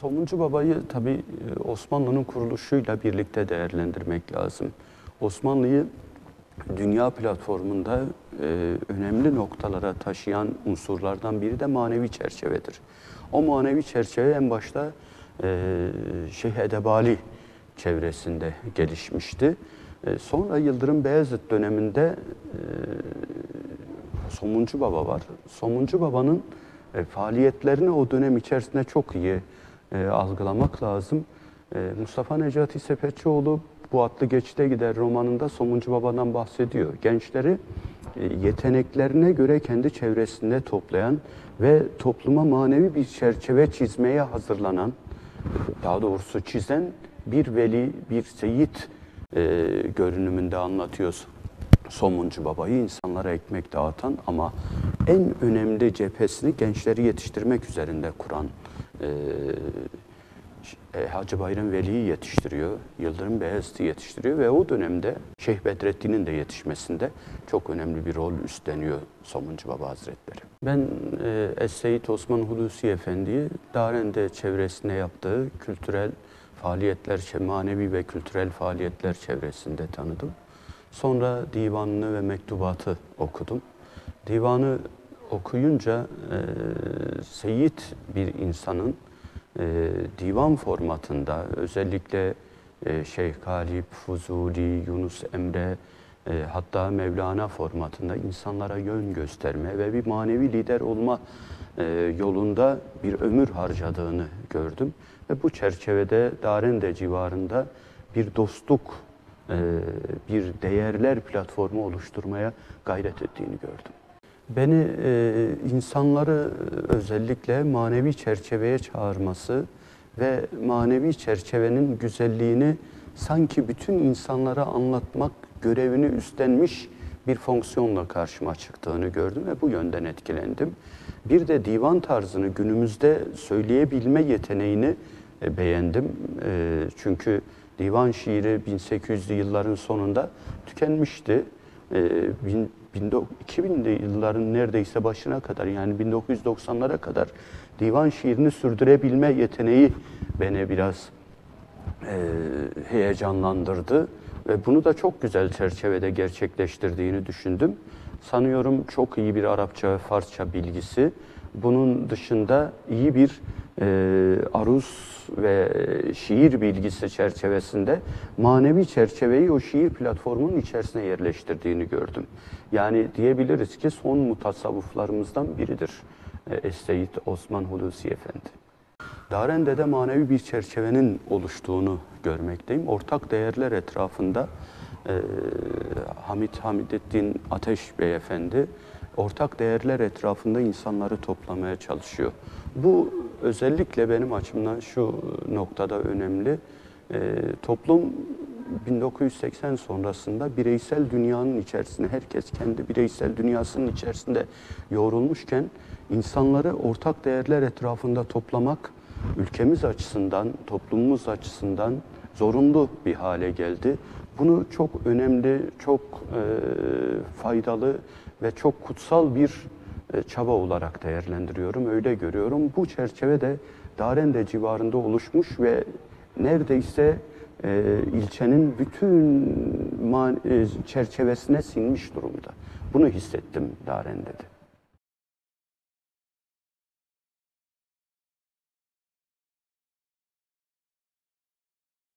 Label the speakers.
Speaker 1: Somuncu Baba'yı tabii e, Osmanlı'nın kuruluşuyla birlikte değerlendirmek lazım. Osmanlı'yı dünya platformunda e, önemli noktalara taşıyan unsurlardan biri de manevi çerçevedir. O manevi çerçeve en başta e, Şeyh Edebali çevresinde gelişmişti. E, sonra Yıldırım Beyazıt döneminde e, Somuncu Baba var. Somuncu Baba'nın e, faaliyetlerini o dönem içerisinde çok iyi e, algılamak lazım. E, Mustafa Necati Sepetçioğlu bu atlı geçide gider romanında Somuncu Baba'dan bahsediyor. Gençleri e, yeteneklerine göre kendi çevresinde toplayan ve topluma manevi bir çerçeve çizmeye hazırlanan, daha doğrusu çizen bir veli, bir seyit e, görünümünde anlatıyorsun. Somuncu babayı insanlara ekmek dağıtan ama en önemli cephesini gençleri yetiştirmek üzerinde kuran e, e, Hacı Bayram Veli'yi yetiştiriyor, Yıldırım Beyazıt'ı yetiştiriyor ve o dönemde Şeyh Bedrettin'in de yetişmesinde çok önemli bir rol üstleniyor Somuncu Baba Hazretleri. Ben e, Es-Seyyid Osman Hulusi Efendi'yi Daren'de çevresinde yaptığı kültürel faaliyetler, manevi ve kültürel faaliyetler çevresinde tanıdım. Sonra divanını ve mektubatı okudum. Divanı okuyunca e, seyit bir insanın e, divan formatında özellikle e, Şeyh Galip, Fuzuli, Yunus Emre e, hatta Mevlana formatında insanlara yön gösterme ve bir manevi lider olma e, yolunda bir ömür harcadığını gördüm. Ve bu çerçevede Darende civarında bir dostluk e, bir değerler platformu oluşturmaya gayret ettiğini gördüm. Beni e, insanları özellikle manevi çerçeveye çağırması ve manevi çerçevenin güzelliğini sanki bütün insanlara anlatmak görevini üstlenmiş bir fonksiyonla karşıma çıktığını gördüm ve bu yönden etkilendim. Bir de divan tarzını günümüzde söyleyebilme yeteneğini e, beğendim. E, çünkü divan şiiri 1800'lü yılların sonunda tükenmişti. E, bin, 2000'li yılların neredeyse başına kadar yani 1990'lara kadar divan şiirini sürdürebilme yeteneği beni biraz e, heyecanlandırdı ve bunu da çok güzel çerçevede gerçekleştirdiğini düşündüm. Sanıyorum çok iyi bir Arapça ve Farsça bilgisi. Bunun dışında iyi bir e, aruz ve şiir bilgisi çerçevesinde manevi çerçeveyi o şiir platformunun içerisine yerleştirdiğini gördüm. Yani diyebiliriz ki son mutasavvıflarımızdan biridir e, Es-Seyyid Osman Hulusi Efendi. Darende'de manevi bir çerçevenin oluştuğunu görmekteyim. Ortak değerler etrafında e, Hamit Hamidettin Ateş Beyefendi ortak değerler etrafında insanları toplamaya çalışıyor. Bu özellikle benim açımdan şu noktada önemli. E, toplum 1980 sonrasında bireysel dünyanın içerisinde, herkes kendi bireysel dünyasının içerisinde yoğrulmuşken insanları ortak değerler etrafında toplamak ülkemiz açısından, toplumumuz açısından zorunlu bir hale geldi. Bunu çok önemli, çok e, faydalı ve çok kutsal bir çaba olarak değerlendiriyorum, öyle görüyorum. Bu çerçeve de Darende civarında oluşmuş ve neredeyse e, ilçenin bütün e, çerçevesine sinmiş durumda. Bunu hissettim Darende'de.